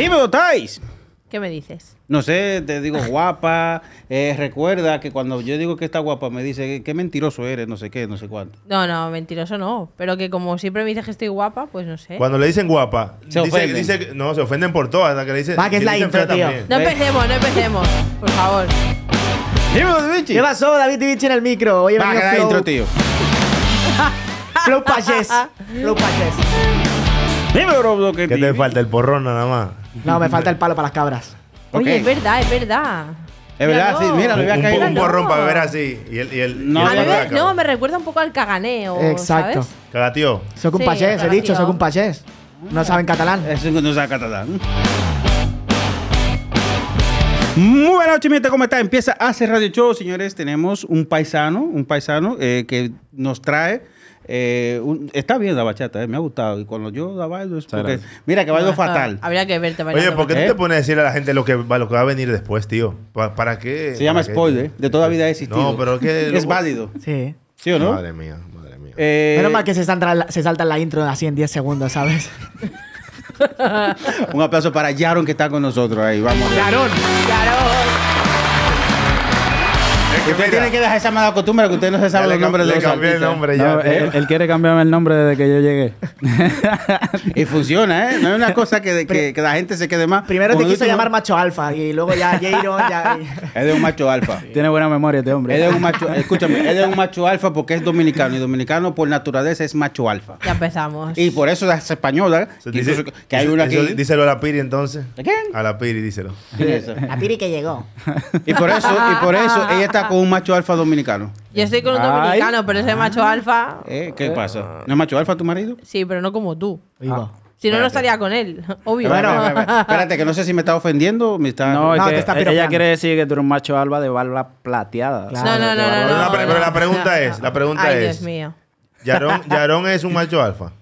Dime, Otais. ¿Qué me dices? No sé, te digo guapa. eh, recuerda que cuando yo digo que está guapa, me dice qué mentiroso eres, no sé qué, no sé cuánto. No, no, mentiroso no. Pero que como siempre me dices que estoy guapa, pues no sé. Cuando le dicen guapa, Se dice, ofenden. dice no, se ofenden por todas. la Que le Va, que es la dicen intro, fea tío. también. No empecemos, no empecemos. Por favor. Dime, Vinci. ¿Qué pasó, David Divich en el micro? Hoy he Va, que flow, intro, tío. flow Pachés. Flow Pachés. Dime, bro, que ¿Qué te falta? El porrón nada más. No, me falta el palo para las cabras. Oye, es verdad, es verdad. Es verdad, sí, mira, Un, lo voy a caer. un No. porrón para beber así. Y el, y el, No, y el A me, cama. no, me recuerda un poco al caganeo, Exacto. ¿sabes? Cagatío. Soy un Sí, pachés, he dicho, soy un pachés. No saben catalán. Eso no sabe catalán. Muy buenas noches, mi gente, ¿cómo está? Empieza Hace Radio Show, señores. Tenemos un paisano, un paisano eh, que nos trae. Eh, un- está bien la bachata, eh, me ha gustado. Y cuando yo la bailo es porque. Mira que bailo No, fatal. Habría que verte Oye, bailando ¿por qué más. tú ¿Eh? te pones a decirle a la gente lo que, va, lo que va a venir después, tío? ¿Pa- ¿Para qué? Se llama spoiler. De toda vida ha existido. No, pero es que. Es válido. Sí. ¿Sí o no? Madre mía, madre mía. Eh, Menos mal que se salta, la- se salta la intro así en 10 segundos, ¿sabes? Un aplauso para Yaron que está con nosotros ahí. Vamos. ¡Carón! Es que Usted mira, tiene que dejar esa mala costumbre que usted no se sabe los nombres de los cambié el nombre ya. No, él, él quiere cambiarme el nombre desde que yo llegué. Y funciona, ¿eh? No es una cosa que, que, que la gente se quede más. Primero te quiso llamar macho alfa y luego ya Jairo, ya... Es de un macho alfa. Tiene buena memoria este hombre. Es de un macho, escúchame, es de un macho alfa porque es dominicano y dominicano por naturaleza es macho alfa. Ya empezamos. Y por eso es española. Se que dice- incluso que hay una eso díselo a la Piri entonces. ¿A quién? A la Piri, díselo. Eso. La piri que llegó. Y por eso, y por eso ella está con un macho alfa dominicano. Yo estoy con un Ay. dominicano, pero ese macho alfa. ¿Eh? ¿Qué pasa? ¿No es macho alfa tu marido? Sí, pero no como tú. Vivo. Si no, no estaría con él. Obvio. Espérate, espérate, espérate. Espérate, que no sé si me está ofendiendo o me está. No, es No, que te está ella piropeando. quiere decir que tú eres un macho alba de barba plateada. Claro. No, no, no, no. Pero no, la pre- pero la pregunta es, la pregunta Ay, es- Dios mío. Yarón, Yarón es un macho alfa.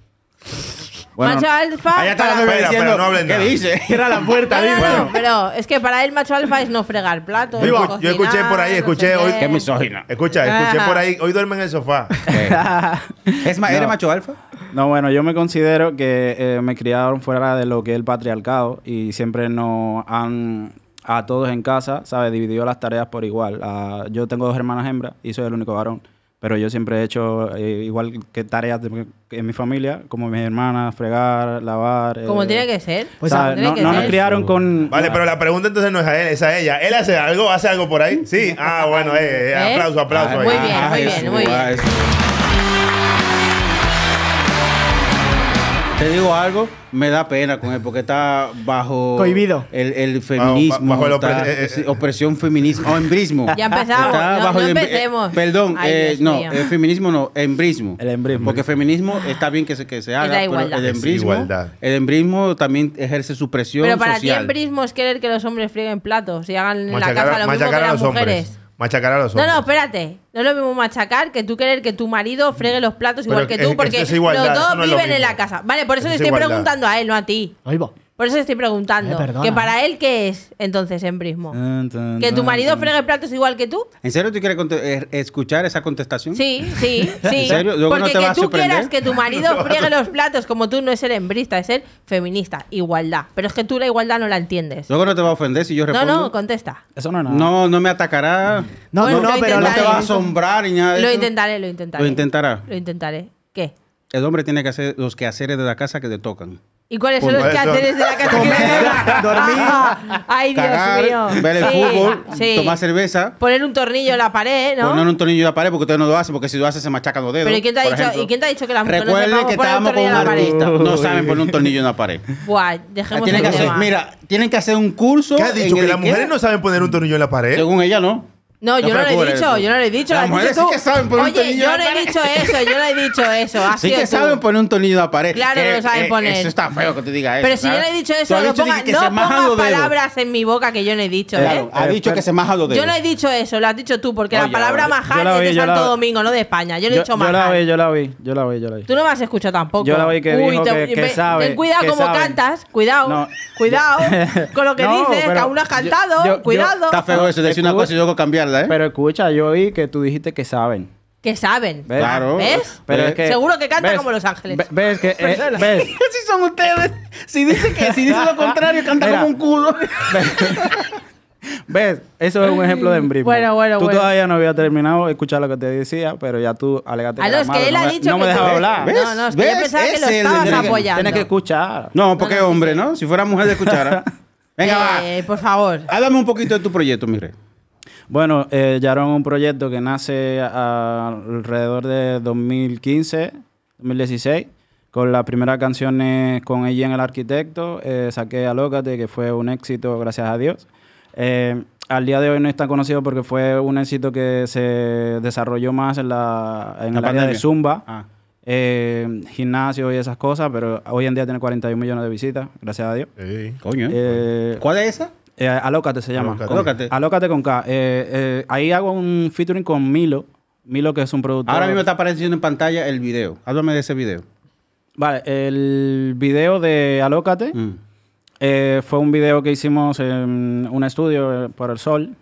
Macho alfa. Allá está para- la bebé Espera, diciendo. espera, no hablen ¿Qué nada. dice? Cierra la puerta, No, no, pero es que para él macho alfa es no fregar platos. Digo, no yo escuché cocinar, por ahí, no escuché sé hoy- qué. Misógina. Escucha, escuché por ahí, hoy duerme en el sofá. ¿Es ma- ¿Eres macho alfa? No, bueno, yo me considero que eh, me criaron fuera de lo que es el patriarcado y siempre nos han a todos en casa, ¿sabes? Dividido las tareas por igual. Ah, yo tengo dos hermanas hembras y soy el único varón, pero yo siempre he hecho eh, igual que tareas de- en mi familia, como mis hermanas, fregar, lavar. Como eh, tiene que ser. Pues, No, que no nos ser. criaron con... Vale, pero la pregunta entonces no es a él, es a ella. ¿Él hace algo? ¿Hace algo por ahí? Sí. Ah, bueno, eh, eh, aplauso, aplauso. Muy ahí. bien, Ah, muy bien, muy bien. ah, eso. Te digo algo, me da pena con él porque está bajo Cohibido. el, el feminismo, bajo la está- opre- eh, eh, opresión feminista, o embrismo. Ya empezamos, Está no- bajo no el embri- empecemos. eh, perdón, Ay, eh, no, mío. el feminismo no, embrismo. El embrismo. Porque feminismo está bien que se, que se haga, la pero igualdad. el Es embrismo, igualdad. el embrismo también ejerce su presión Pero para ti social. embrismo es querer que los hombres frieguen platos y hagan en la casa lo mismo que las mujeres. hombres. Machacar a los No, hombres. no, espérate. No es lo mismo machacar que tú querer que tu marido fregue los platos Pero igual que es- tú, eso porque es igualdad, los dos eso no es lo viven en mismo. la casa. Vale, por eso Eso le es estoy igualdad. preguntando a él, no a ti. Oigo. Por eso estoy preguntando. Eh, que para él, ¿qué es entonces embrismo? Tan, tan, ¿Que tu marido tan. fregue platos igual que tú? ¿En serio tú quieres eh, escuchar esa contestación? Sí, sí, sí. ¿En serio? ¿Luego no Porque te que tú quieras que tu marido friegue los platos como tú no es ser embrista, es ser feminista. Igualdad. Pero es que tú la igualdad no la entiendes. Luego no te va a ofender si yo No, respondo. no, contesta. Eso no es nada. No, no me atacará. No, Bueno, no, no, pero No te va a asombrar ni nada de Lo intentaré, lo intentaré. Lo intentará. Lo intentaré. ¿Qué? El hombre tiene que hacer los quehaceres de la casa que le tocan. ¿Y cuáles son los quehaceres de la casa? dormir, Ay, Dios Cagar, mío. ver el Sí, fútbol, sí. tomar cerveza. Poner un tornillo en la pared, ¿no? Poner un tornillo en la pared porque usted no lo hace, porque si lo hace se machacan los dedos. Pero ¿y quién te ha dicho, ejemplo. ¿y quién te ha dicho que las mujeres no Recuerde sepamos que poner un estábamos con tornillo un en la pared? artista. No saben poner un tornillo en la pared. Buah, dejemos Tienen que hacer, mira, tienen que hacer un curso. ¿Qué has dicho? en ¿Que las mujeres no saben poner un tornillo en la pared? Según ella, no. No, yo no lo he dicho, yo no lo he dicho. Las lo has mujeres dicho sí tú. que saben poner un Oye, yo no he dicho eso, yo no he dicho eso. Sí que saben poner un tornillo la pared. Claro que lo saben eh, poner. Eso está feo que te diga eso. Pero si yo no he dicho eso, no que no palabras en mi boca que yo no he dicho, ¿eh? ha Eh, dicho que se maja los dedos. Yo no he dicho eso, lo has dicho tú, porque la palabra majar es vi, de Santo Domingo, no de España. Yo no he dicho yo la majar. vi, yo la vi, yo la vi, yo la vi. Tú no me has escuchado tampoco. Yo la oí que dijo que- sabe, Ten cuidado como cantas. Cuidado. No, cuidado con lo que No, dices, que aún no has cantado. cuidado. Está feo eso, decir una cosa y luego ¿eh? Pero escucha, yo oí que tú dijiste que saben. Que saben. ¿Ves? Claro. ¿Ves? Pero ¿Ves? es que- Seguro que canta ¿ves? como Los Ángeles. Ve- ¿Ves que eh, ves? si son ustedes. Si dice que, si dice lo contrario, canta Mira. como un culo. ¿Ves? Eso es un ejemplo de embrismo. Bueno, bueno, Tú bueno. todavía no habías terminado de escuchar lo que te decía, pero ya tú alegaste Ah, que no, es que no ha me- dicho No me que dejaba hablar. ¿Ves? No, no, es que yo ¿Ves? pensaba que Ese lo es el estabas del- apoyando. Tienes que escuchar. No, porque No, no, hombre. ¿no? Si fuera mujer de escuchara. Venga, va. Eh, por favor. Háblame un poquito de tu proyecto, mi rey. Bueno, eh, Yaron es un proyecto que nace a- alrededor de 2015, 2016, con las primeras canciones con ella en El Arquitecto. eh, saqué Alócate, que fue un éxito, gracias a Dios. Eh, al día de hoy no está conocido porque fue un éxito que se desarrolló más en, la, en La el área de. Zumba, Ah. eh, gimnasio y esas cosas, pero hoy en día tiene 41 millones de visitas, gracias a Dios. Sí. Coño. Eh, ¿Cuál es esa? Eh, Alócate se llama. Alócate. Alócate. Alócate con K. Eh, eh, ahí hago un featuring con Milo. Milo que es un productor. Ahora mismo está apareciendo en pantalla el video. Háblame de ese video. Vale, el video de Alócate Mm. fue un video que hicimos en un estudio por el sol.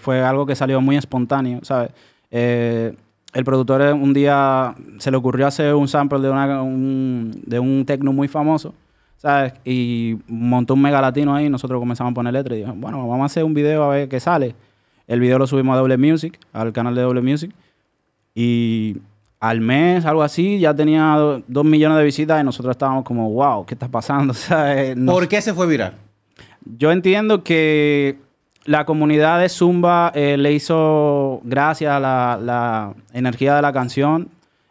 Fue algo que salió muy espontáneo, ¿sabes? El productor un día se le ocurrió hacer un sample de, una, un, de un tecno muy famoso, ¿sabes? Y montó un mega latino ahí. Nosotros comenzamos a poner letras y dijimos, bueno, vamos a hacer un video a ver qué sale. El video lo subimos a Double Music, al canal de Double Music. Y al mes, algo así, ya tenía do- dos millones de visitas y nosotros estábamos como, wow, ¿qué está pasando? ¿Sabes? Nos- ¿Por qué se fue viral? yo entiendo que la comunidad de Zumba eh, le hizo gracias a la, la energía de la canción.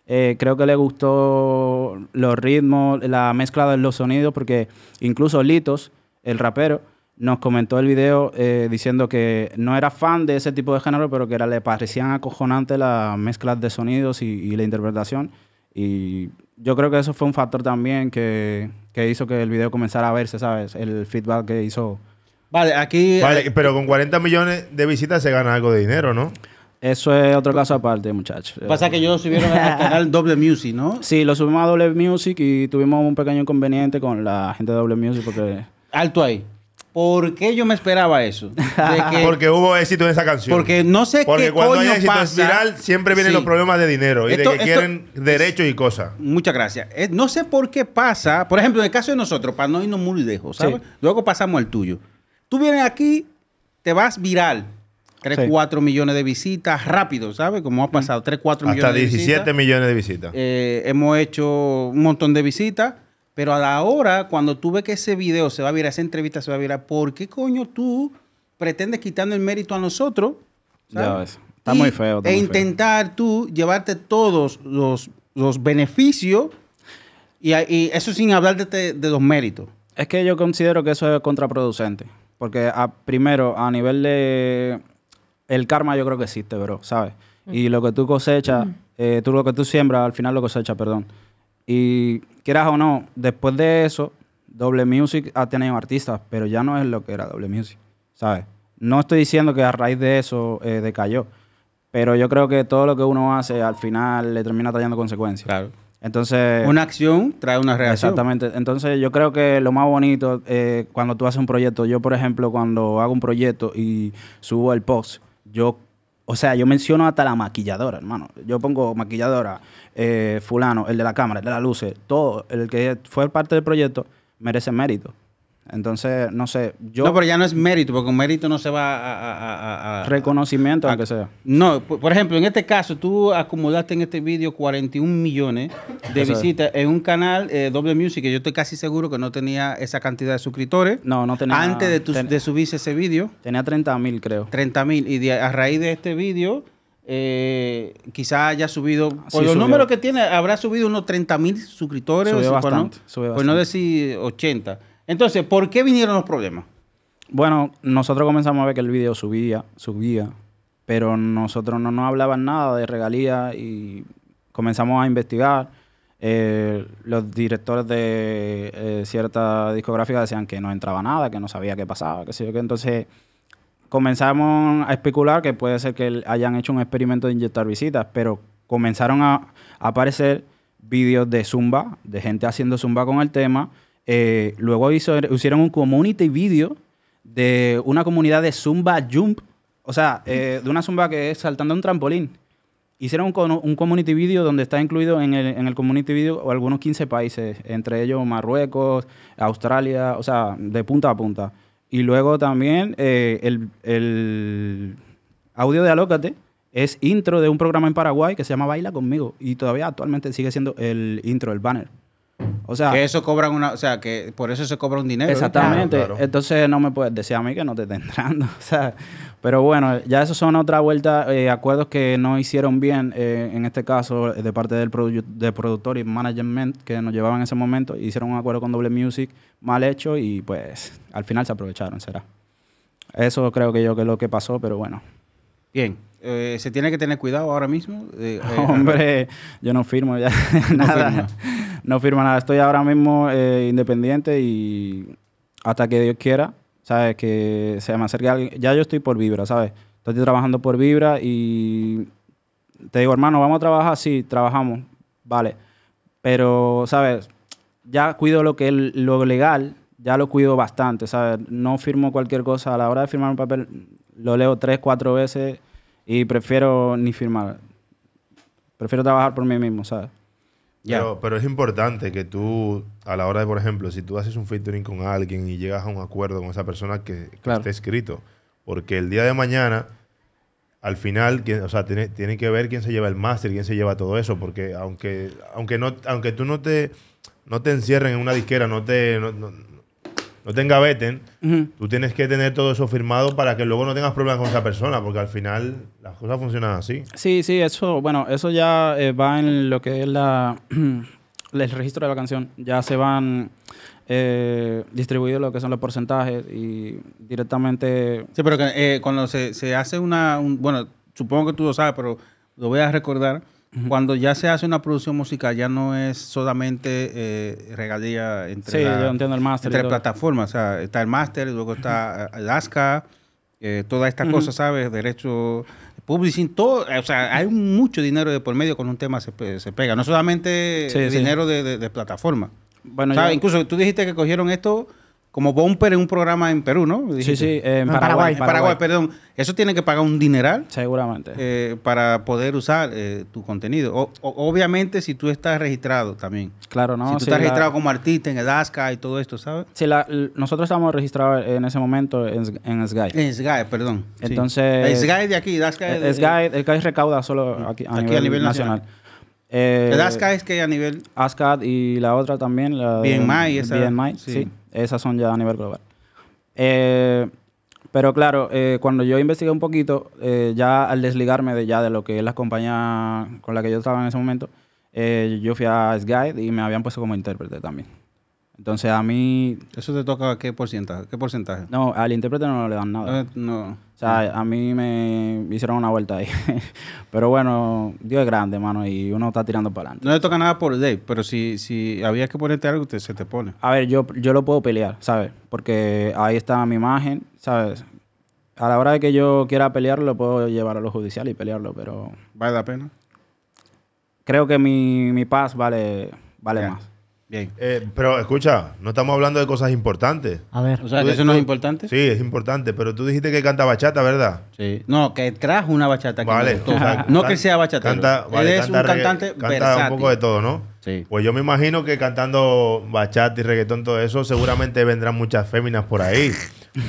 Eh, creo que le gustó los ritmos, la mezcla de los sonidos, porque incluso Litos, el rapero, nos comentó el video eh, diciendo que no era fan de ese tipo de género, pero que era, le parecían acojonantes las mezclas de sonidos y, y la interpretación. Y yo creo que eso fue un factor también que, que hizo que el video comenzara a verse, ¿sabes? El feedback que hizo. Vale, aquí. eh, Vale, pero con 40 millones de visitas se gana algo de dinero, ¿no? Eso es otro caso aparte, muchachos. Pasa que ellos subieron al canal Doble Music, ¿no? Sí, lo subimos a Double Music y tuvimos un pequeño inconveniente con la gente de Double Music porque... Alto ahí. ¿Por qué yo me esperaba eso? De que- Porque hubo éxito en esa canción. porque no sé Porque qué cuando coño hay éxito pasa. es viral, siempre vienen Sí. los problemas de dinero y Esto- de que esto- quieren derechos y cosas. Muchas gracias. Eh, no sé por qué pasa, por ejemplo, en el caso de nosotros, para no irnos muy lejos, ¿sabes? Sí. Luego pasamos al tuyo. Tú vienes aquí, te vas viral. 3, Sí. 4 millones de visitas, rápido, ¿sabes? Como ha pasado, 3, 4 millones Hasta de 17 visitas. millones de visitas. Eh, hemos hecho un montón de visitas, pero a la hora, cuando tú ves que ese video se va a virar, esa entrevista se va a virar, ¿por qué coño tú pretendes quitarnos el mérito a nosotros? Ya ¿sabes? ves. Está Y- muy feo. está E muy feo. intentar tú llevarte todos los, los beneficios y, y eso sin hablar de, de los méritos. Es que yo considero que eso es contraproducente. Porque a- primero, a nivel de... El karma yo creo que existe, bro, ¿sabes? Y lo que tú cosechas, eh, tú lo que tú siembras, al final lo cosechas, perdón. Y quieras o no, después de eso, Doble Music ha tenido artistas, pero ya no es lo que era Doble Music, ¿sabes? No estoy diciendo que a raíz de eso eh, decayó, pero yo creo que todo lo que uno hace al final le termina trayendo consecuencias. Claro. Entonces... Una acción trae una reacción. Exactamente. Entonces yo creo que lo más bonito eh, cuando tú haces un proyecto, yo por ejemplo cuando hago un proyecto y subo el post, yo, o sea, yo menciono hasta la maquilladora, hermano. Yo pongo maquilladora, eh, fulano, el de la cámara, el de las luces, todo, el que fue parte del proyecto merece mérito. Entonces, no sé, yo... No, pero ya no es mérito, porque con mérito no se va a... a- a- a- reconocimiento, a- aunque sea. No, por, por ejemplo, en este caso, tú acumulaste en este vídeo 41 millones de visitas en un canal eh, Doble Music, que yo estoy casi seguro que no tenía esa cantidad de suscriptores. No, no tenía... Antes de, tu- ten- de subirse ese vídeo, Tenía 30 mil, creo. 30 mil. Y de- a raíz de este vídeo, eh, quizá haya subido, por Sí, los subió. números que tiene, habrá subido unos 30 mil suscriptores. Subió o sea, no- bastante, subió por no bastante. decir 80. Entonces, ¿por qué vinieron los problemas? Bueno, nosotros comenzamos a ver que el video subía, subía, pero nosotros no nos hablaban nada de regalías y comenzamos a investigar. Eh, los directores de eh, cierta discográfica decían que no entraba nada, que no sabía qué pasaba, qué sé yo qué. Entonces comenzamos a especular que puede ser que hayan hecho un experimento de inyectar visitas, pero comenzaron a, a aparecer vídeos de Zumba, de gente haciendo Zumba con el tema. Eh, luego hicieron un community video de una comunidad de Zumba Jump, o sea, eh, de una Zumba que es saltando un trampolín. hicieron un community video donde está incluido en el, en el community video algunos 15 países, entre ellos Marruecos, Australia, o sea, de punta a punta. Y luego también eh, el, el audio de Alócate es intro de un programa en Paraguay que se llama Baila conmigo y todavía actualmente sigue siendo el intro, el banner. O sea, Que eso cobran una, o sea, que por eso se cobra un dinero. Exactamente. Claro, claro. Entonces no me puedes decir a mí que no te está entrando. O sea, pero bueno, ya esos son otra vuelta, eh, acuerdos que no hicieron bien, eh, en este caso, eh, de parte del, produ- del productor y management que nos llevaban en ese momento. Hicieron un acuerdo con Doble Music mal hecho y pues al final se aprovecharon, será. Eso creo que yo que es lo que pasó, pero bueno. Bien. Eh, se tiene que tener cuidado ahora mismo. eh, Hombre, yo no firmo ya nada. firma. No firmo nada. Estoy ahora mismo eh, independiente y hasta que Dios quiera, ¿sabes? Que se me acerque alguien. Ya yo estoy por Vibra, ¿sabes? Estoy trabajando por Vibra y te digo, hermano, vamos a trabajar, sí, trabajamos, vale. Pero, ¿sabes? Ya cuido lo que es lo legal, ya lo cuido bastante, ¿sabes? No firmo cualquier cosa. A la hora de firmar un papel, lo leo tres, cuatro veces y prefiero ni firmar. Prefiero trabajar por mí mismo, ¿sabes? Ya. Pero, pero es importante que tú, a la hora de, por ejemplo, si tú haces un featuring con alguien y llegas a un acuerdo con esa persona que, que Claro. esté escrito. Porque el día de mañana, al final, o sea, tiene, tiene que ver quién se lleva el máster, quién se lleva todo eso. Porque aunque, aunque, no, aunque tú no te, no te encierren en una disquera, no te, no, no, no te engaveten, Ujú. tú tienes que tener todo eso firmado para que luego no tengas problemas con esa persona. Porque al final las cosas funcionan así. Sí, sí, eso, bueno, eso ya eh, va en lo que es la el registro de la canción. Ya se van eh, distribuidos lo que son los porcentajes y directamente Sí, pero que, eh, cuando se, se hace una, un- bueno, supongo que tú lo sabes, pero lo voy a recordar. Cuando ya se hace una producción musical, ya no es solamente eh, regalía entre, Sí, la- yo entiendo el máster y entre todo. plataformas. O sea, está el máster, luego está eh, el ASCA, eh, toda esta cosa, ¿sabes? Derecho, publishing, todo. O sea, hay mucho dinero de por medio cuando un tema se, pe- se pega. No solamente Sí, sí. dinero de, de- de plataforma. bueno, Incluso tú dijiste que cogieron esto como bumper en un programa en Perú, ¿no? sí, Dijiste. sí, en en Paraguay, En Paraguay, perdón. Eso tiene que pagar un dineral seguramente. eh, para poder usar eh, tu contenido. O- o- obviamente, si tú estás registrado también. claro, ¿no? si tú Sí, estás la- registrado como artista en el ASCA y todo esto, ¿sabes? sí, la- nosotros estamos registrados en ese momento en, en SGAI. En SGAE, perdón. sí. Entonces- El SGAE de aquí, el ASCA es de- SGAI, el SGAI recauda solo aquí, a, Aquí a nivel, nivel nacional. nacional. Eh, El ASCA es que a nivel... ASCAD y la otra también, la BNMI, esa- BNMI, sí. sí. Esas son ya a nivel global. Eh, pero claro, eh, cuando yo investigué un poquito, eh, ya al desligarme de ya de lo que es la compañía con la que yo estaba en ese momento, eh, yo fui a S-Guide y me habían puesto como intérprete también. Entonces a mí, ¿Eso te toca qué porcentaje? ¿Qué porcentaje? no, al intérprete no le dan nada. Eh, no. O sea, a mí me hicieron una vuelta ahí. pero bueno, Dios es grande, mano, y uno está tirando para adelante. No le toca nada por ley, pero si, si había que ponerte algo, te- se te pone. A ver, yo, yo lo puedo pelear, ¿sabes? Porque ahí está mi imagen, ¿sabes? A la hora de que yo quiera pelearlo, lo puedo llevar a lo judicial y pelearlo, pero ¿Vale la pena? creo que mi, mi paz vale, vale más. Bien. Eh, pero escucha, no estamos hablando de cosas importantes. A ver. O sea, Tú- que eso no es importante. Sí, es importante, pero tú dijiste que canta bachata, ¿verdad? Sí. No, que trajo una bachata. que Vale. me gustó. o sea, no que sea bachata. Canta, Él es canta un cantante canta versátil. un poco de todo, ¿no? Sí. Pues yo me imagino que cantando bachata y reggaetón, todo eso, seguramente vendrán muchas féminas por ahí.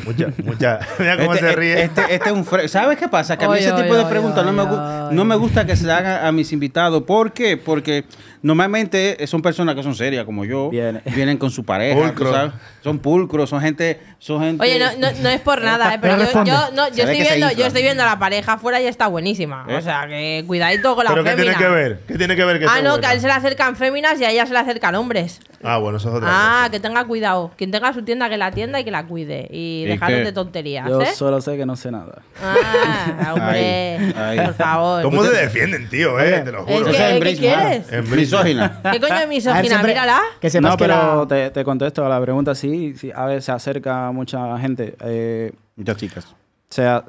Muchas, muchas. Mira cómo Este, se ríe. Este, este es un fre- ¿Sabes qué pasa? Que a mí Oye, ese tipo oye, de preguntas no, me no me gusta que se le hagan a mis invitados. ¿Por qué? Porque normalmente son personas que son serias como yo. Viene. Vienen con su pareja. tú Pulcro. sabes. Son pulcros, son gente... Son gente Oye, no, no, no es por nada, ¿eh? pero Pero yo, yo, no, yo, estoy viendo, yo estoy viendo a la pareja afuera y está buenísima. ¿Eh? O sea, que cuidadito con la ¿Pero qué tiene que ver? ¿Qué tiene que ver que Ah, no, que a él se le acercan féminas y a ella se le acercan hombres. Ah, bueno, eso es otra Ah, cosa. que tenga cuidado. Quien tenga su tienda, que la atienda y que la cuide. Y ¿Y dejaros qué? de tonterías, Yo ¿eh? solo sé que no sé nada. Ah, hombre. Ay, ay. Por favor. ¿Cómo se defienden, tío? Eh? Te lo Es juro. que- es ¿qué quieres? Embrismo. Misógina. ¿Qué coño ver, misógina? Mírala. Que sepas No, que pero la- te, te contesto a la pregunta. Sí, sí, a ver, se acerca mucha gente. Eh, Muchas chicas. o sea,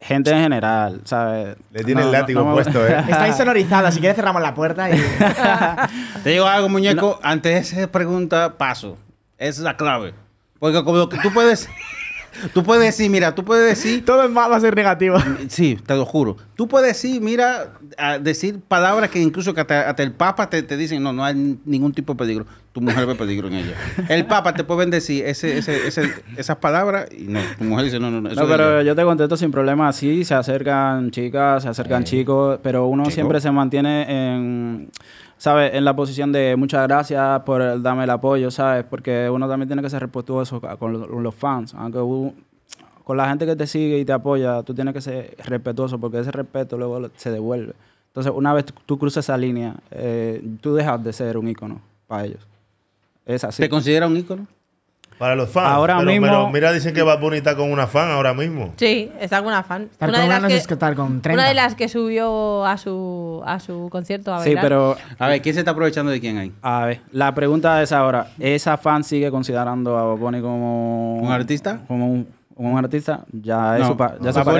gente en general, ¿sabes? Le tiene No, el no- látigo no me- puesto, ¿eh? Está insonorizada. Si quieres cerramos la puerta y... Te digo algo, muñeco. Antes de esa pregunta, paso. Esa es la clave. Porque como que tú puedes... Tú puedes decir, mira, tú puedes decir, Todo va a ser negativo. sí, te lo juro. Tú puedes decir, mira, a decir palabras que incluso que hasta, hasta el Papa te, te dicen, no, no hay ningún tipo de peligro. Tu mujer ve peligro en ella. El Papa te puede bendecir ese, ese, ese- esas palabras y no, tu mujer dice, no, no, no. eso No, pero yo te contesto sin problema. Sí, se acercan chicas, se acercan chicos, pero uno Chico. siempre se mantiene en, ¿sabes? En la posición de muchas gracias por darme el apoyo, ¿sabes? Porque uno también tiene que ser respetuoso con los, fans. Aunque u- con la gente que te sigue y te apoya, tú tienes que ser respetuoso porque ese respeto luego se devuelve. Entonces, una vez tú, cruzas esa línea, eh, tú dejas de ser un ícono para ellos. Es así. ¿Te considera un ícono? Para los fans. Ahora pero, mismo- pero mira, dicen que Bad Bunny está con una fan ahora mismo. Sí, está con una fan. Estar una, con de una las que, es que estar con 30. una de las que subió a su, a su concierto a Sí, pero A ver, ¿quién se está aprovechando de quién hay? A ver, la pregunta es ahora, ¿esa fan sigue considerando a Bad Bunny como... ¿Un artista? Como un, como un artista, ya es No, su, pa- ya es es una,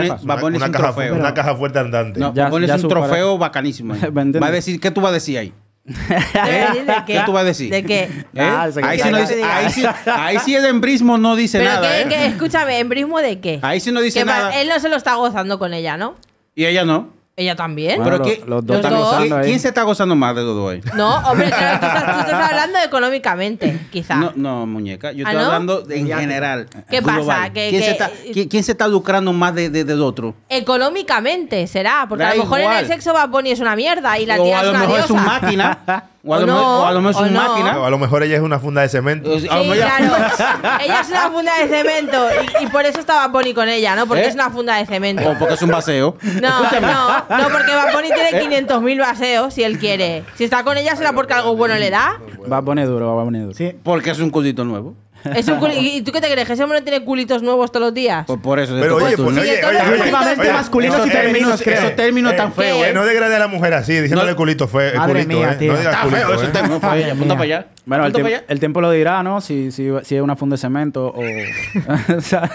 un caja, trofeo. una caja fuerte andante. No, Ya- pones ya un trofeo pareja. bacanísimo. Va a decir, ¿qué tú vas a decir ahí? ¿De, de qué? ¿Qué tú vas a decir? ¿De qué? ¿Eh? Ah, que ahí, sí no dice, ahí, sí, ahí sí el embrismo no dice Pero nada, que, ¿eh? que- escúchame, ¿embrismo de qué? Ahí sí no dice Que nada. Él no se lo está gozando con ella, ¿no? Y ella no. Ella también. Bueno, Pero lo- ¿qué- los dos los están dos. gozando ahí. ¿Quién se está gozando más de los dos ahí? No, hombre, claro, tú estás, tú estás hablando económicamente, quizá. No, no, muñeca. Yo ¿Ah, estoy no? hablando de- en general. ¿Qué global. pasa? ¿Quién, se está, quién- quién se está lucrando más de, de- del otro? Económicamente será, porque Da a lo mejor en el sexo Bad Bunny es una mierda y la o tía a es lo una mejor es un diosa. máquina. O a, O lo, no, mejor, o a lo mejor es o un no. máquina. O a lo mejor ella es una funda de cemento. Sí, ella- claro. ella es una funda de cemento y, y por eso está Bad Bunny con ella, ¿no? Porque ¿Eh? es una funda de cemento. O porque es un baseo. No, no, no, porque Bad Bunny tiene 500.000 vaseos si él quiere. Si está con ella será porque algo bueno le da. Va a poner duro, va a poner duro. Sí. Porque es un culito nuevo. Es un culi- ¿Y tú qué te crees? ¿Que ese hombre no tiene culitos nuevos todos los días? Pues por eso. Pero oye, pues, ¿no? oye, Sí, oye, Últimamente oye, masculinos y femeninos, términos- creo. Esos términos Eh, tan feos, que ¿eh? no degrade a la mujer así, diciéndole No- culito fue Madre culito, mía, eh. tío. No digas Está culito, feo ese eh. término. para ella. Punta para allá. Bueno, el, tiemp- tiempo lo dirá, ¿no? Si, si, si es una funda de cemento o... o sea,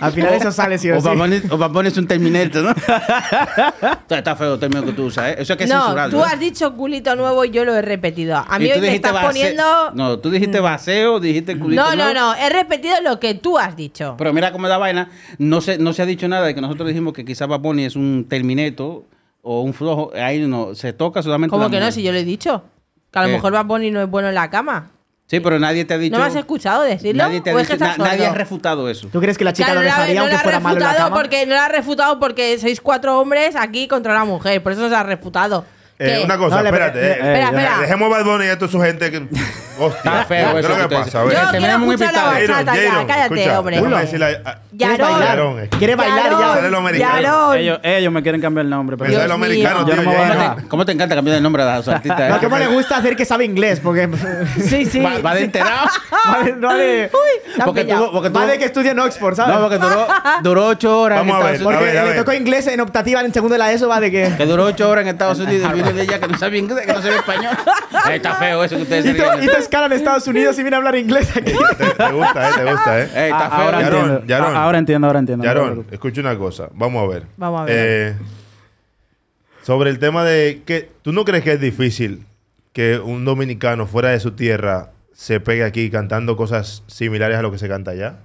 Al final eso sale sí o O sí. Bunny- o es un Terminator, ¿no? está, está feo el término que tú usas, ¿eh? Eso hay que no, censurarlo. tú ¿eh? has dicho culito nuevo y yo lo he repetido. A mí hoy me estás base- poniendo... No, tú dijiste baseo, dijiste culito. No, no, no. He repetido lo que tú has dicho. Pero mira cómo es la vaina. No se, no se ha dicho nada de que nosotros dijimos que quizás Bad Bunny es un Terminator o un flojo. Ahí no, se toca solamente. ¿Cómo la que no? Si yo lo he dicho. Que a lo ¿Qué? mejor Bad Bunny no es bueno en la cama. Sí, pero nadie te ha dicho. ¿No me has escuchado decirlo? Nadie, te ha ¿O es que dicho- na- nadie ha refutado eso. ¿Tú crees que la chica Claro, lo la- dejaría no aunque la ha fuera malo en la refutado cama? porque no la ha refutado porque sois cuatro hombres aquí contra una mujer. Por eso no se ha refutado. Eh, una cosa, No, espérate. le- eh, espera, eh, espera. Dejemos Bad Bunny y esto es su gente que. Hostia. Está feo ¿Qué eso es lo que que pasa? Yo. Tenemos quiero un escuchar la bachata ya. Jaron, Cállate, escucha, hombre. déjame decirle a- a- ¿Quieres Yarón. bailar? Eh. ¿Quieres bailar ya? Sale lo americano. Yarón. ellos, ellos me quieren cambiar el nombre, pero... Lo americano, tío. Jaron. ¿Cómo te encanta cambiar el nombre a los artistas? eh? No, ¿cómo le gusta hacer que sabe inglés? Porque Sí, sí. Va, va de enterado. va de, no de, porque va de que estudia en Oxford, ¿sabes? no, porque duró, duró ocho horas en Estados Unidos. Porque le tocó inglés en optativa en segundo de la ESO, va de que... Que duró ocho horas en Estados Unidos y viene de ella que no sabe inglés, que no sabe español. Está feo eso que ustedes Hizo, ríen. hizo escala en Estados Unidos y viene a hablar inglés aquí. Te, te gusta, eh, te gusta, eh. Está Ah, feo. ahora, entiendo. Ah, ahora entiendo, ahora entiendo. te Yarón, preocupes. escucha una cosa. Vamos a ver. Vamos a ver. Eh, sobre el tema de que tú no crees que es difícil que un dominicano fuera de su tierra se pegue aquí cantando cosas similares a lo que se canta allá.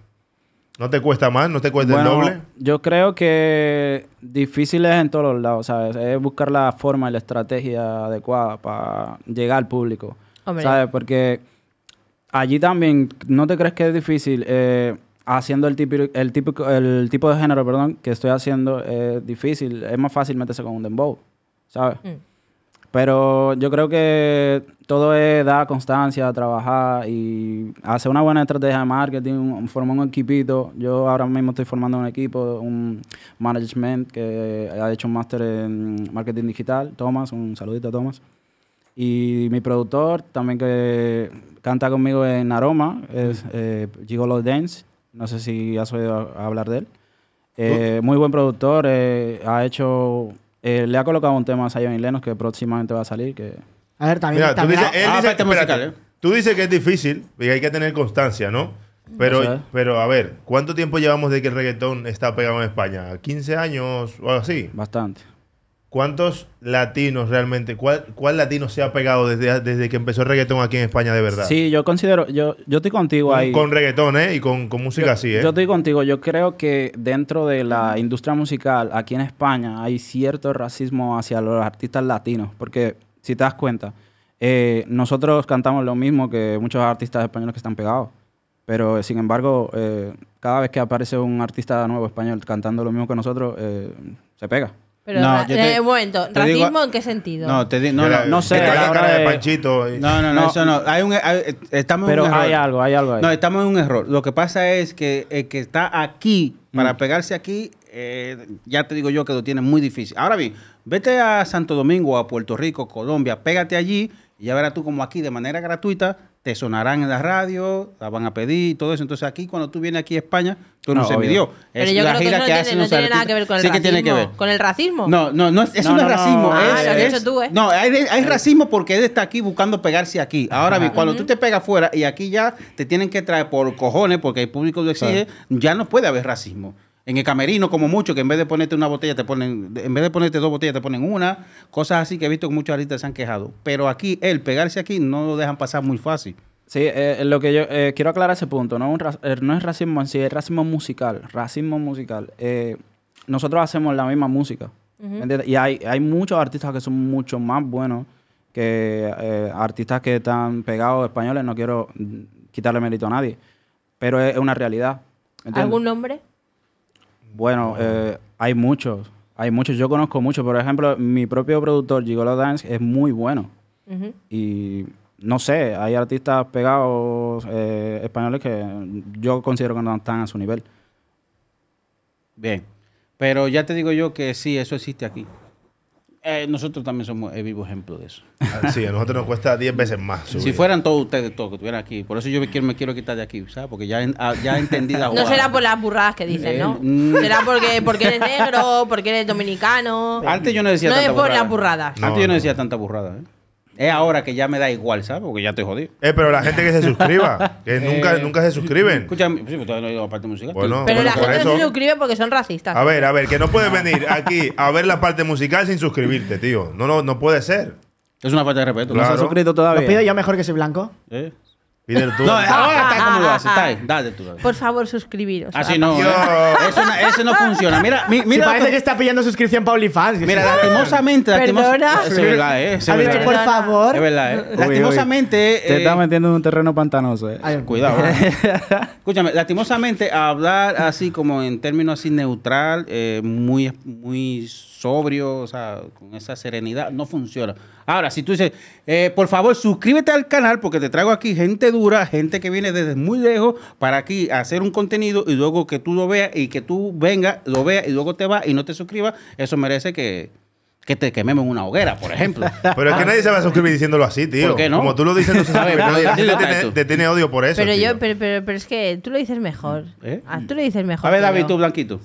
¿No te cuesta más? ¿No te cuesta Bueno, el doble? Yo creo que difícil es en todos los lados, ¿sabes? Es buscar la forma y la estrategia adecuada para llegar al público, Hombre. ¿sabes? Porque allí también, ¿no te crees que es difícil? Eh, haciendo el, típico, el, típico, el tipo de género, perdón, que estoy haciendo, es difícil. Es más fácil meterse con un dembow, ¿sabes? Mm. Pero yo creo que todo es dar constancia, trabajar y hacer una buena estrategia de marketing, formar un equipito. Yo ahora mismo estoy formando un equipo, un management que ha hecho un máster en marketing digital, Thomas, un saludito a Thomas. Y mi productor también que canta conmigo en Aroma, es eh, Gigolo Dance. No sé si has oído hablar de él. Eh, muy buen productor, eh, ha hecho... eh, le ha colocado un tema a Zion y Lennox que próximamente va a salir, que A ver, también... Mira, tú dices, él ah, dice, parte espérate, musical, ¿eh? tú dices que es difícil y hay que tener constancia, ¿no? Pero, No sé. pero a ver, ¿cuánto tiempo llevamos de que el reggaetón está pegado en España? ¿15 años o algo así? bastante. ¿Cuántos latinos realmente, cuál, cuál latino se ha pegado desde, desde que empezó el reggaetón aquí en España de verdad? Sí, yo considero, yo, yo estoy contigo Con, ahí. con reggaetón, ¿eh? Y con, con música yo, así, ¿eh? yo estoy contigo. Yo creo que dentro de la industria musical aquí en España hay cierto racismo hacia los artistas latinos. Porque si te das cuenta, eh, nosotros cantamos lo mismo que muchos artistas españoles que están pegados. Pero sin embargo, eh, cada vez que aparece un artista nuevo español cantando lo mismo que nosotros, eh, se pega. Pero, No, yo te- eh, un momento, te digo- ¿racismo en qué sentido? No, te di- no, no, no sé, la cara de Panchito. y- No, no, no, No. eso no. Hay un, hay- estamos en Pero un error. hay algo, hay algo ahí. No, estamos en un error. Lo que pasa es que el que está aquí, para pegarse aquí, eh, ya te digo yo que lo tiene muy difícil. Ahora bien, vete a Santo Domingo, a Puerto Rico, Colombia, pégate allí y ya verás tú como aquí de manera gratuita te sonarán en la radio, la van a pedir y todo eso. Entonces aquí, cuando tú vienes aquí a España, tú no, No, se midió. Pero Es yo la creo que gira eso no tiene, no nada que ver con el Sí que racismo. tiene que ver. ¿Con el racismo? No, no, no, es- eso No, es racismo. no. es- Ah, lo has es- dicho tú, ¿eh? No, hay, hay racismo porque él está aquí buscando pegarse aquí. Ahora bien, cuando tú te pegas fuera y aquí ya te tienen que traer por cojones porque el público lo exige, ya no puede haber racismo. En el camerino, como mucho, que en vez de ponerte una botella, te ponen, en vez de ponerte dos botellas, te ponen una. Cosas así que he visto que muchos artistas se han quejado. Pero aquí, el pegarse aquí, no lo dejan pasar muy fácil. Sí, eh, lo que yo eh, quiero aclarar ese punto, no, Un ra- eh, no es racismo en sí, es racismo musical, racismo musical. Eh, nosotros hacemos la misma música. Y hay, hay muchos artistas que son mucho más buenos que eh, artistas que están pegados españoles, no quiero mm, quitarle mérito a nadie, pero es, es una realidad. ¿Algún nombre? Bueno, eh, hay muchos, hay muchos, yo conozco muchos, por ejemplo, mi propio productor, Gigolo Dance, es muy bueno. Y no sé, hay artistas pegados eh, españoles que yo considero que no están a su nivel. Bien. Pero ya te digo yo que sí, eso existe aquí. Eh, nosotros también somos el vivo ejemplo de eso. Ah, Sí, a nosotros nos cuesta 10 veces más. Si fueran todos ustedes, todos que estuvieran aquí. Por eso yo me quiero, me quiero quitar de aquí, ¿sabes? Porque ya, en- ah, ya he entendido la No será por las burradas que dicen, ¿no? Eh, mm. Será porque, porque eres negro, porque eres dominicano. Antes yo no decía No es tanta por las burradas. No, Antes yo no no. decía tanta burrada, ¿eh? Es ahora que ya me da igual, ¿sabes? Porque ya estoy jodido. Eh, pero la gente que se suscriba, que nunca, Eh, nunca se suscriben. Escúchame, sí, pues todavía no he ido a la parte musical. Bueno, Pero la por gente no eso- se suscribe porque son racistas. A ver, a ver, que no puedes venir aquí a ver la parte musical sin suscribirte, tío. No, no, no puede ser. Es una falta de respeto. ¿No se Claro. ha suscrito Lo todavía? pido yo mejor que soy blanco. ¿Eh? Pídelo tú. No, ahora está como lo hace. Está ahí, dale tú. Por favor, suscribiros. Así no. ¿eh? Eso, no eso no funciona. Mira, mi- Si mira. parece que está pidiendo suscripción para OnlyFans. que Mira, sí. lastimosamente. Perdona. Es verdad, ¿eh? Es Ha dicho, verdad, por ¿eh? favor. Es verdad, ¿eh? Uy, Lastimosamente. Te eh, estás metiendo en un terreno pantanoso. eh. Ay, Cuidado. ¿eh? Escúchame, lastimosamente hablar así como en términos así neutral, eh, muy, muy sobrio, o sea, con esa serenidad, no funciona. Ahora, si tú dices, eh, por favor, suscríbete al canal porque te traigo aquí gente dura, gente que viene desde muy lejos para aquí a hacer un contenido y luego que tú lo veas y que tú vengas, lo veas y luego te vas y no te suscribas, eso merece que, que te quememos en una hoguera, por ejemplo. Pero es que nadie se va a suscribir diciéndolo así, tío. ¿Por qué no? Como tú lo dices, no se tiene- tú. te tiene odio por eso. Pero tío. yo, pero, pero, pero es que tú lo dices mejor. ¿Eh? Ah, tú lo dices mejor. A ver, David, tú, Blanquito.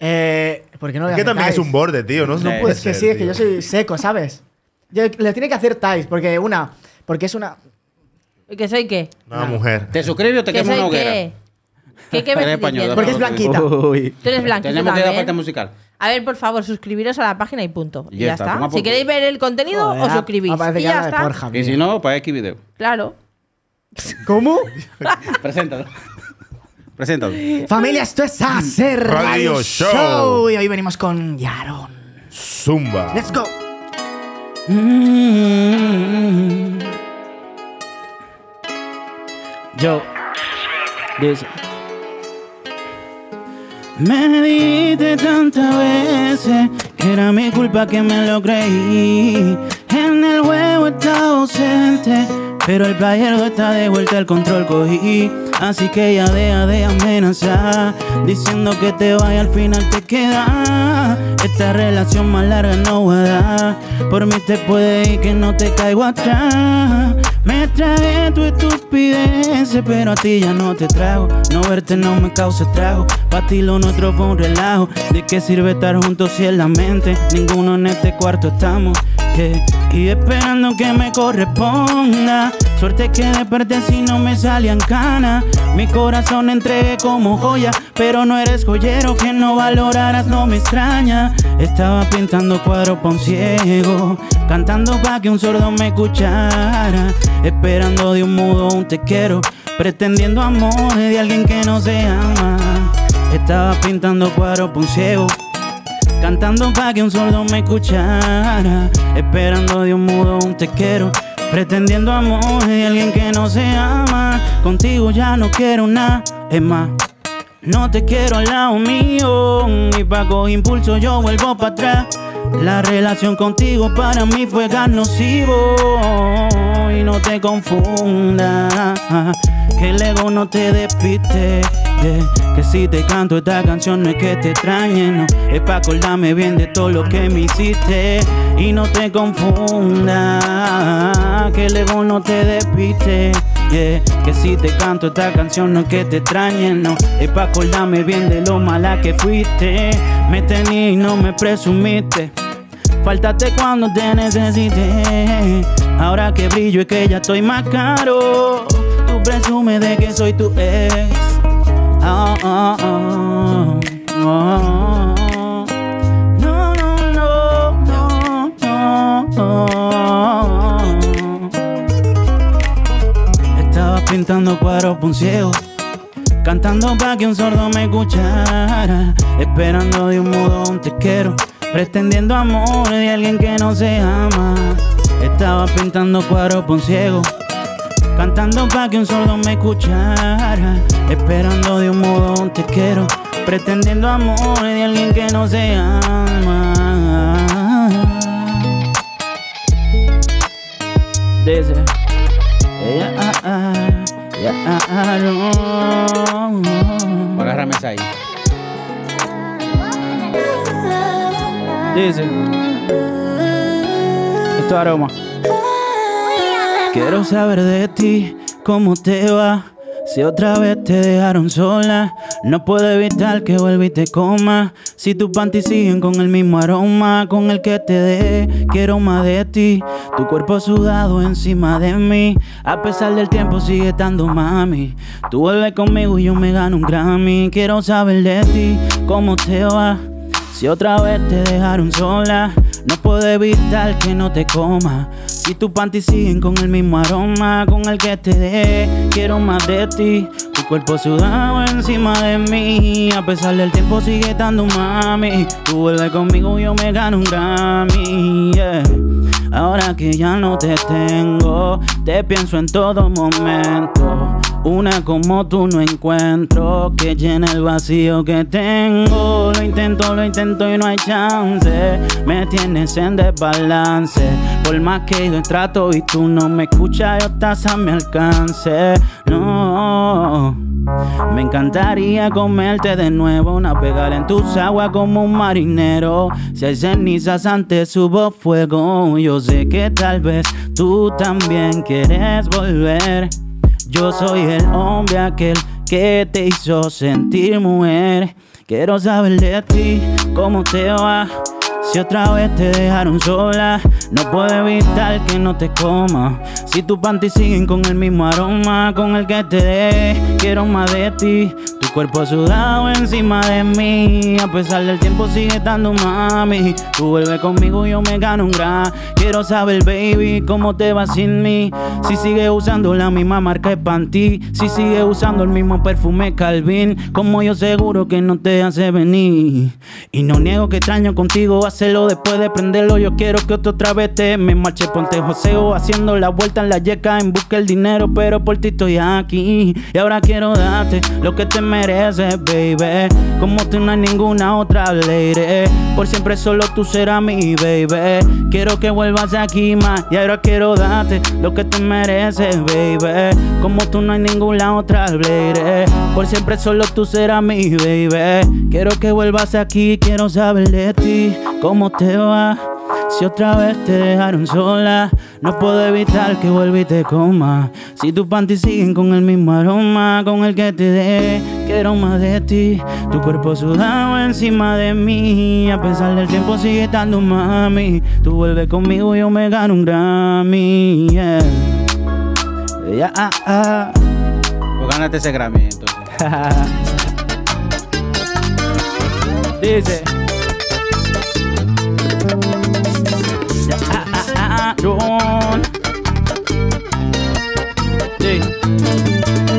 Eh, ¿Por qué no le Es que también es un borde, tío. No, no puede Es que ser, sí, es que tío. yo soy seco, ¿sabes? Yo, le tiene que hacer ties, porque una, porque es una... ¿Que soy qué? Una mujer. ¿Te suscribes o te ¿Que quemo una hoguera? qué? ¿Qué, qué me Eres estás español, diciendo? Porque es blanquita. Uy. Tú eres blanquito Tenemos que ir a la también. parte musical. A ver, por favor, suscribiros a la página y punto. Y Ya ya, está, está. toma por Si queréis ver el contenido, Joder, os suscribís. me parece Y que ya de está. porja, Y si no, para X video. Claro. ¿Cómo? Preséntalo. Preséntalo. Familia, esto es Hacer Radio Radio Show. Show. Y hoy venimos con Yaron. Zumba. Let's go. Mm. Yo, dice. Me diste tantas veces que era mi culpa que me lo creí. En el juego estaba ausente, pero el playero está de vuelta al control cogí. Así que ya deja de amenazar, diciendo que te vaya al final te queda. Esta relación más larga no va a dar. Por mí te puede ir que no te caigo atrás. Me tragué tu estupidez, pero a ti ya no te trago. No verte no me causa trago. Pa' ti lo nuestro fue un relajo. ¿De qué sirve estar juntos si en la mente ninguno en este cuarto estamos? Que Y esperando que me corresponda. Suerte que desperté si no me salían canas. Mi corazón entregué como joya, pero no eres joyero que no valoraras, no me extraña. Estaba pintando cuadros pa' ciego, cantando pa' que un sordo me escuchara. Esperando de un mudo un te quiero, pretendiendo amor de alguien que no se ama. Estaba pintando cuadros pa' ciego. Cantando pa' que un sordo me escuchara. Esperando de un mudo un te quiero Pretendiendo amor de alguien que no se ama. Contigo ya no quiero nada, es más No te quiero al lado mío. Y pa' coger impulso yo vuelvo para atrás. La relación contigo para mí fue gas Y no te confundas Que el ego no te despiste Que si te canto esta canción no es que te extrañe, no Es pa' acordarme bien de todo lo que me hiciste Y no te confundas Que el ego no te despiste. Que si te canto esta canción no es que te extrañe, no Es pa' acordarme bien de lo mala que fuiste Me tenías y no me presumiste Faltaste cuando te necesité. Ahora que brillo es que ya estoy más caro. Tú presumes de que soy tu ex. Ah, ah, ah, ah. Estaba pintando cuadros pa' un ciego. Cantando pa' que un sordo me escuchara Esperando de un mudo un te quiero Pretendiendo amor de alguien que no se ama Estaba pintando cuadros pa' un ciego Cantando pa' que un sordo me escuchara. Esperando de un mudo un te quiero. Pretendiendo amor de alguien que no se ama. Dice ella, ah, ah, ella, ah, ah, no. Agárrame esa ahí. Dice Esto es aroma Quiero saber de ti, cómo te va. Si otra vez te dejaron sola No puedo evitar que vuelva y te coma. Si tus panties siguen con el mismo aroma Con el que te dé, quiero más de ti. Tu cuerpo sudado encima de mí A pesar del tiempo sigue estando mami. Tú vuelves conmigo y yo me gano un Grammy. Quiero saber de ti, cómo te va. Si otra vez te dejaron sola, no puedo evitar que no te coma. Si tus panties siguen con el mismo aroma, con el que te dé, quiero más de ti. Tu cuerpo sudado encima de mí, a pesar del tiempo sigue estando mami. Tú vuelves conmigo, yo me gano un Grammy. Ahora que ya no te tengo, te pienso en todo momento. Una como tú no encuentro que llene el vacío que tengo. Lo intento, lo intento y no hay chance. Me tienes en desbalance. Por más que yo trato y tú no me escuchas, yo estás a mi alcance. No. Me encantaría comerte de nuevo, navegar en tus aguas como un marinero. Si hay cenizas antes subo fuego, yo sé que tal vez tú también quieres volver. Yo soy el hombre aquel que te hizo sentir mujer. Quiero saber de ti, cómo te va. Si otra vez te dejaron sola, no puedo evitar que no te coma. Si tus panties siguen con el mismo aroma, con el que te dé, quiero más de ti. Tu cuerpo sudado encima de mí, a pesar del tiempo sigue estando mami. Tú vuelves conmigo, yo me gano un gran. Quiero saber, baby, cómo te va sin mí. Si sigues usando la misma marca de panty, si sigues usando el mismo perfume Calvin, como yo seguro que no te hace venir. Y no niego que extraño contigo hacerlo después de prenderlo. Yo quiero que otra otra vez te me marche, ponte joseo, haciendo la vuelta en la yeca en busca del dinero, pero por ti estoy aquí. Y ahora quiero darte lo que te mereces, baby. Como tú no hay ninguna otra lady. Por siempre solo tú serás mi baby. Quiero que vuelvas aquí más. Y ahora quiero darte lo que te mereces, baby. Como tú no hay ninguna otra lady. Por siempre solo tú serás mi baby. Quiero que vuelvas aquí, quiero saber de ti, cómo te va. Si otra vez te dejaron sola, no puedo evitar que vuelva y te coma. Si tus panties siguen con el mismo aroma, con el que te dejé, quiero más de ti. Tu cuerpo sudado encima de mí, a pesar del tiempo sigue estando mami. Tú vuelves conmigo y yo me gano un Grammy. Yeah. Yeah, ah, ah. Pues gánate ese Grammy entonces. Dice.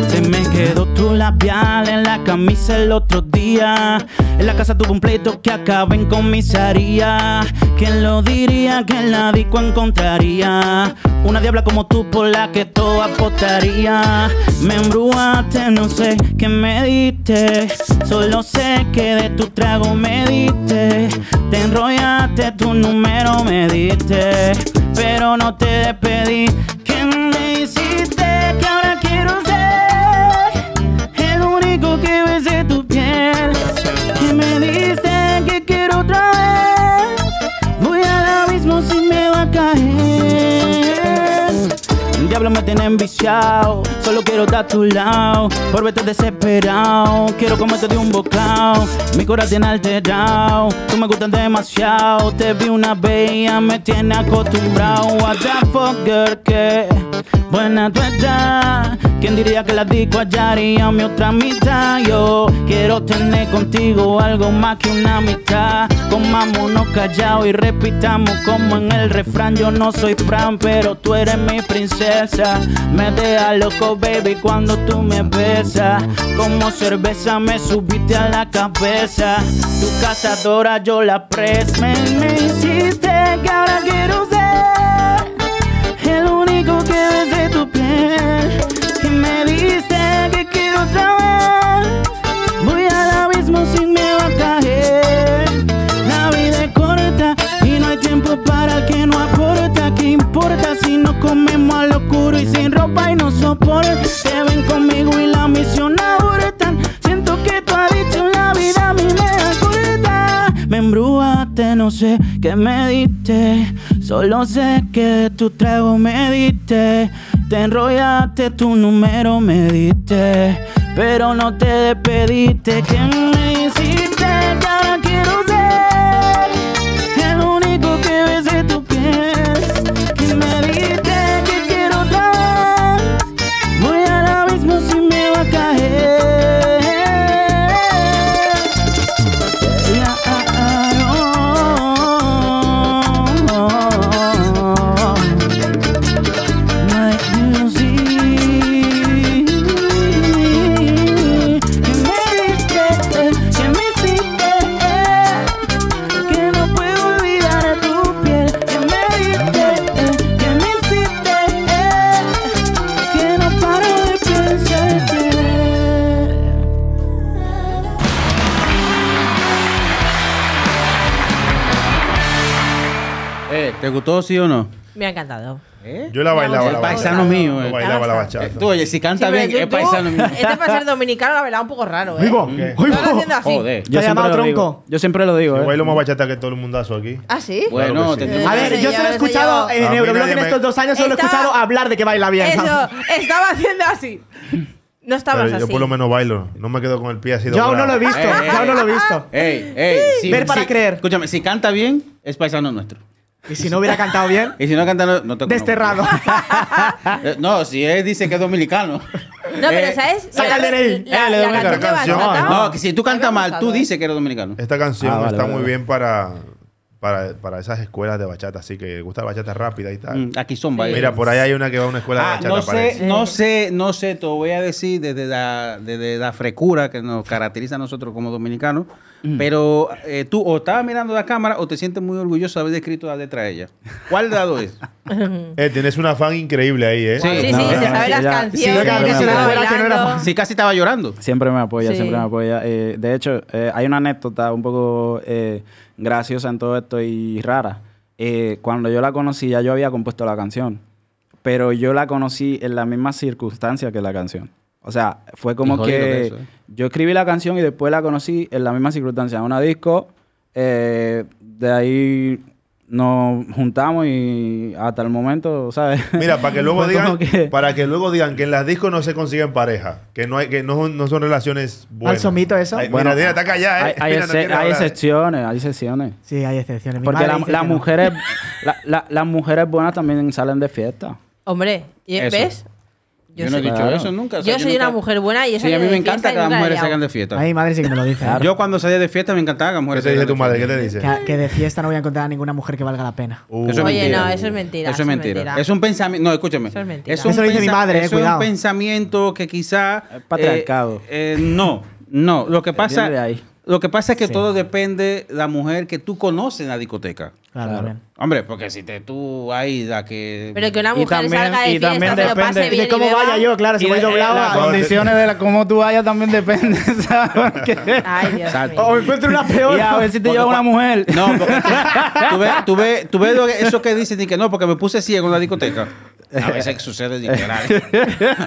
Se me quedó tu labial en la camisa el otro día. En la casa tuve un pleito que acaba en comisaría. ¿Quién lo diría que en la disco encontraría? Una diabla como tú por la que todo apostaría. Me embrujaste, no sé qué me diste. Solo sé que de tu trago me diste. Te enrollaste, tu número me diste. Pero no te despedí. ¿Qué me hiciste? El diablo me tiene enviciado, solo quiero estar a tu lado, por verte desesperado, quiero comerte de un bocado, mi corazón alterado, tú me gustas demasiado, te vi una bella, me tiene acostumbrado, what the fuck girl, que buena tú estás, ¿quién diría que la disco hallaría mi otra mitad? Yo quiero tener contigo algo más que una amistad, comámonos callados y repitamos como en el refrán, yo no soy Fran, pero tú eres mi princesa. Me deja loco, baby, cuando tú me besas. Como cerveza me subiste a la cabeza. Tu cazadora, yo la pres. Me, me hiciste que ahora quiero ser el único que bese tu piel. Que me dice que quiero otra vez. Voy al abismo si me va a caer. La vida es corta y no hay tiempo para el que no aporta. ¿Qué importa si no comemos al y sin ropa y no soporta? Que ven conmigo y la misión abortan. Siento que has dicho la vida a mí me. Me embrujaste, no sé qué me diste. Solo sé que de tu trago me diste. Te enrollaste, tu número me diste. Pero no te despediste. ¿Qué me hiciste? Gustó sí o no? Me ha encantado. ¿Eh? Yo la bailaba El la paisano bachata. mío, Yo eh. bailaba la bachata. Eh, Tú, oye, si canta Sí, bien, es paisano mío. Este para ser dominicano la verdad un poco raro, ¿eh? ¡Vivo! ¿Qué? ¡Vivo! Así. Joder. ¿Te ha llamado lo digo. tronco? Yo siempre lo digo, Yo ¿eh? bailo más bachata que todo el mundazo aquí. ¿Ah, sí? Bueno, Claro sí. A Eh, ver, yo yo, solo he escuchado yo. en Euroblog en estos dos años, solo he escuchado hablar de que baila bien. Eso, estaba haciendo así. No estabas Pero así. yo por lo menos bailo. No me quedo con el pie así Yo aún no lo he visto, Eh, yo aún no lo he eh, visto. Ey, ey, Ver para si- creer. Escúchame, si canta bien, es paisano nuestro. Y si no hubiera cantado bien, Y si no canta, no, te conozco. desterrado. No, si él dice que es dominicano. No, pero Eh, ¿sabes? saca el La- DNI. La, la una canción de. No, que si tú cantas mal, tú dices que eres dominicano. Esta canción Ah, vale, está vale, muy vale. bien para, para, para esas escuelas de bachata, así que gusta la bachata rápida y tal. Mm, Aquí son bailes. Mira, por ahí hay una que va a una escuela de Ah, bachata, no sé, parece. no sé, no sé, te voy a decir desde la, desde la frecura que nos caracteriza a nosotros como dominicanos, pero eh, tú o estabas mirando la cámara o te sientes muy orgulloso de haber escrito la letra de ella. ¿Cuál lado es? Eh, tienes una fan increíble ahí, ¿eh? Sí. Sí, sí, No, se no, sabe sí, las canciones. sí, no era- casi estaba llorando. Siempre me apoya, Sí. siempre me apoya. Eh, de hecho, eh, hay una anécdota un poco eh, graciosa en todo esto y rara. Eh, cuando yo la conocí, ya yo había compuesto la canción. Pero yo la conocí en la misma circunstancia que la canción. O sea, fue como que eso, ¿eh? yo escribí la canción y después la conocí en la misma circunstancia. En una disco, eh, de ahí nos juntamos y hasta el momento, ¿sabes? Mira, para que luego digan, que- para que luego digan que en las discos no se consiguen pareja, que no hay, que no, no son relaciones buenas. ¿Falso mito eso? Ay, Bueno, mira, está callada, hay, eh. hay Mira, no excepciones, hay excepciones. Sí, hay excepciones. Mi Porque la- las no. mujeres la- la- las mujeres buenas también salen de fiesta. Hombre, ¿y- Eso. Yo, no he dicho Claro. eso nunca. o sea, Yo soy nunca- una mujer buena y esa Sí, a mí me encanta que las la mujeres salgan de fiesta. A mi madre sí que me lo dice. Yo cuando salía de fiesta me encantaba que las ¿Qué mujeres te dice tu madre? ¿Qué te dice? Que, que de fiesta no voy a encontrar a ninguna mujer que valga la pena. Uh, Eso es Oye, mentira. no, eso es mentira. Eso es mentira. Es un pensamiento. No, escúchame. Eso es mentira. un Eso lo dice mi madre, eh, eso es un pensamiento que quizá. Es patriarcado. eh, eh, no, no. Lo que pasa. Lo que pasa es que Sí. todo depende de la mujer que tú conoces en la discoteca. Claro. Hombre, porque si te tú ahí da que. Pero que una Y mujer también- salga de y fiesta, también se lo pase depende bien de cómo y beba. vaya yo, claro, si Y voy doblado las a- condiciones de la, cómo tú vayas también depende, ¿sabes? Porque- Ay, Dios mío. O encuentro una peor. y a ver si te lleva una mujer. No, porque tú, ves, tú ves, tú ves eso que dicen y que no, porque me puse ciego en la discoteca. A veces sucede literal.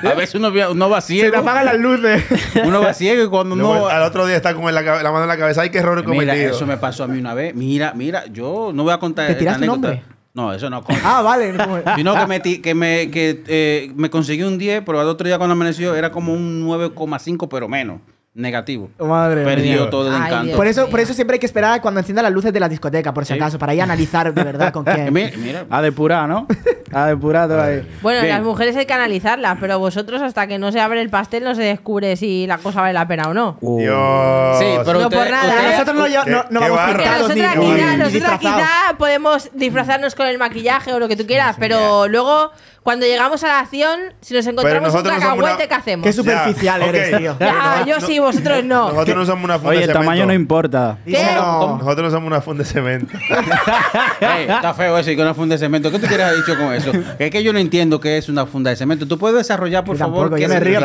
A veces uno, va- uno va Se te ciego. apagan las luces. Uno va ciego y cuando Luego, no. al otro día está con la, mano en la cabeza. Ay, qué error he Mira, cometido. eso me pasó a mí una vez. Mira, mira, yo no voy a contar. ¿Te tiraste hombre? No, eso no. conta. Ah, vale. Sino que me, ti- que me, que, eh, me conseguí un 10, pero al otro día cuando amaneció era como un 9,5, pero menos. Negativo. Madre Perdió mía. todo el Ay, encanto. Dios. Por eso, por eso siempre hay que esperar cuando encienda las luces de la discoteca, por si Sí. acaso, para ir a analizar de verdad con quién. Mira, mira. A depurar, ¿no? A depurar todo ahí. Bueno, Bien. las mujeres hay que analizarlas, pero vosotros hasta que no se abre el pastel no se descubre si la cosa vale la pena o no. Uh. Dios. Sí, pero No usted- por nada. usted- nosotros no, no, no vamos pintados ni, nosotras, ni- quizá, ni podemos disfrazarnos con el maquillaje o lo que tú quieras, pero luego cuando llegamos a la acción, si nos encontramos un nosotros cacahuete, una- ¿qué hacemos? Qué superficial Ya, eres, tío. Ya, yo sí, vosotros no. Nosotros no somos una funda Oye, de el cemento. tamaño no importa. Nosotros no somos una funda de cemento. Está feo eso y que una funda de cemento. ¿Qué tú quieres haber dicho con eso? Que es que yo no entiendo qué es una funda de cemento. ¿Tú puedes desarrollar, por favor? tampoco, qué yo es me río?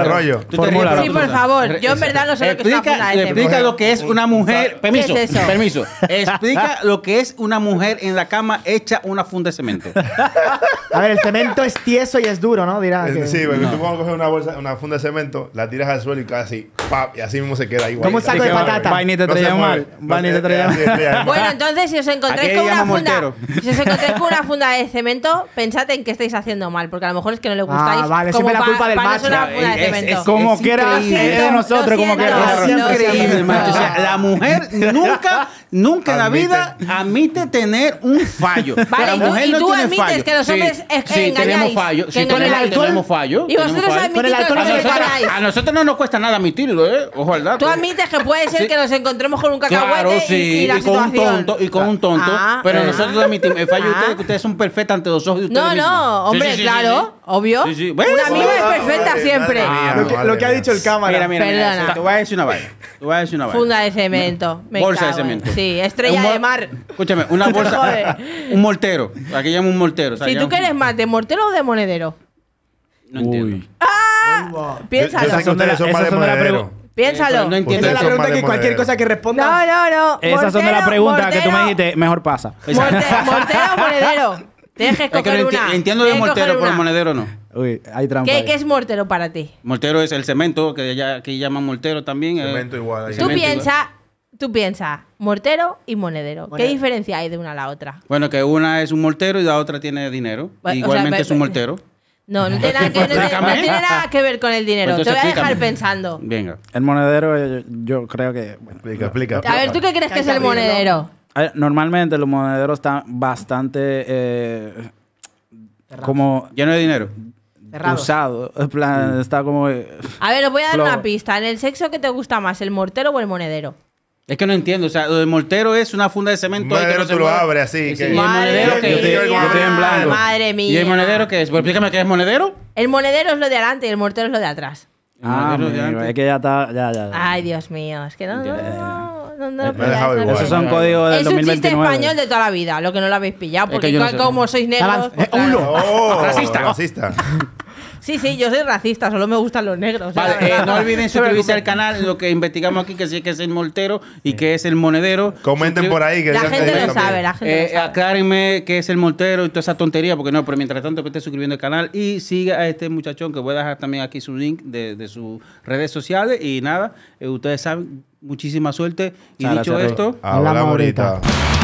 Tú te ríes, Sí, por favor. Yo en verdad no sé lo que es una Explica, funda de explica cemento. lo que es una mujer. Permiso, ¿Qué es eso? permiso. Explica lo que es una mujer en la cama hecha una funda de cemento. A ver, el cemento es tieso y es duro, ¿no? Dirá que- Sí, porque tú puedes coger una, bolsa, una funda de cemento, la tiras al suelo y casi, ¡pap! Y así mismo se queda igual. ¿Cómo saco de patata? Te mal. Te así. Bueno, entonces si os encontráis con una funda, si os encontráis con una funda de cemento, pensad en que estáis haciendo mal, porque a lo mejor es que no le gustáis. Ah, vale, como siempre la pa- culpa del macho. Es- Como Es quiera, increíble. es de nosotros, como increíble, macho. O sea, la mujer nunca, nunca en la vida admite tener un fallo. Vale, la y tú- mujer y no tú tiene admites fallo. que los Sí, hombres es- sí, engañáis, tenemos fallo. Sí, engañáis. tenemos, tenemos fallo. Y vosotros Con el que alcohol. A nosotros no nos cuesta nada admitirlo, ¿eh? Ojo al dato. Tú admites que puede ser Sí. que nos encontremos con un cacahuete Claro, y- sí, y, la con situación. tonto, y con un tonto. Ah, pero ah. nosotros admitimos el fallo de Ah. ustedes, que ustedes son perfectas ante los ojos de ustedes No. No, hombre, sí, sí, claro, sí, sí. obvio. Sí, sí. Bueno, Una amiga Ah, es perfecta siempre. Lo que, madre lo que ha dicho el cámara. Mira, mira, mira. Perdona. Te voy a decir una vaina. Te voy a decir una vaina. Funda de cemento. Me bolsa de cago en- cemento. Sí, estrella Un mol- de mar. Escúchame, una bolsa. Joder. un mortero. Aquí llamo un mortero. o sea, Si tú quieres más, ¿de mortero o de monedero? No entiendo. Uy. Yo- Piénsalo. Yo sé que Son de la- ustedes son esas más de son de la monedero. pregu- Piénsalo. No entiendo. Esa es la Ustedes son pregunta más de que cualquier monedero. cosa que responda. No, no, no. Esas son de la Mortero, pregunta que tú me mortero, dijiste, mejor pasa. morte- Mortero o monedero. Tienes que Es que una. entiendo de mortero, pero monedero no. Uy, hay trampa. ¿Qué, ahí. qué es mortero para ti? Mortero es el cemento, que ya aquí llaman mortero también. eh. Cemento igual. ahí. Tú piensas, tú piensas, mortero y monedero. ¿Qué diferencia hay de una a la otra? Bueno, que una es un mortero y la otra tiene dinero. Bueno, o sea, Igualmente es un mortero. No, no tiene nada que, no tiene- no Explícame. tiene nada que ver con el dinero. Pues Te voy a dejar explícame. pensando. Venga. El monedero, yo creo que. bueno, Explica, explica. A ver, ¿tú qué crees que es el monedero? Normalmente los monederos están bastante. eh, como Lleno de dinero. Cerrados. usados. En plan, está como. eh, A ver, os voy a dar Flow. una pista. ¿En el sexo qué te gusta más, el mortero o el monedero? Es que no entiendo. O sea, lo de mortero es una funda de cemento. Ahí que monedero no se tú lo mueve. abres así, Sí, que- ¿Y el Madre monedero qué Yo estoy en blanco. Madre mía. ¿Y el monedero qué es? Pues explícame qué es monedero. El monedero es lo de adelante y el mortero es lo de atrás. El ah, monedero de amigo, antes. es que ya está. Ya, ya. ya. Ay, Dios mío. Es que no, no, no, no, no, no he dejado no, igual. Esos son códigos del Es un chiste 2029. español de toda la vida, lo que no lo habéis pillado, Es porque que yo no sé. como sois negros... Pues eh, claro. uno. Oh, Racista. Racista. Sí, sí, yo soy racista, solo me gustan los negros. Vale, la verdad. eh, no olviden se suscribirse al canal. Lo que investigamos aquí, que sí que es el mortero y que es el monedero. Comenten Suscri- por ahí. Que La digan gente lo también. sabe, la gente Eh, lo sabe. aclárenme qué es el mortero y toda esa tontería, porque no, pero mientras tanto que esté suscribiendo al canal y siga a este muchachón que voy a dejar también aquí su link de, de sus redes sociales. Y nada, eh, ustedes saben, muchísima suerte. Y dicho gracias, esto, Hablamos Hablamos ahorita. ahorita.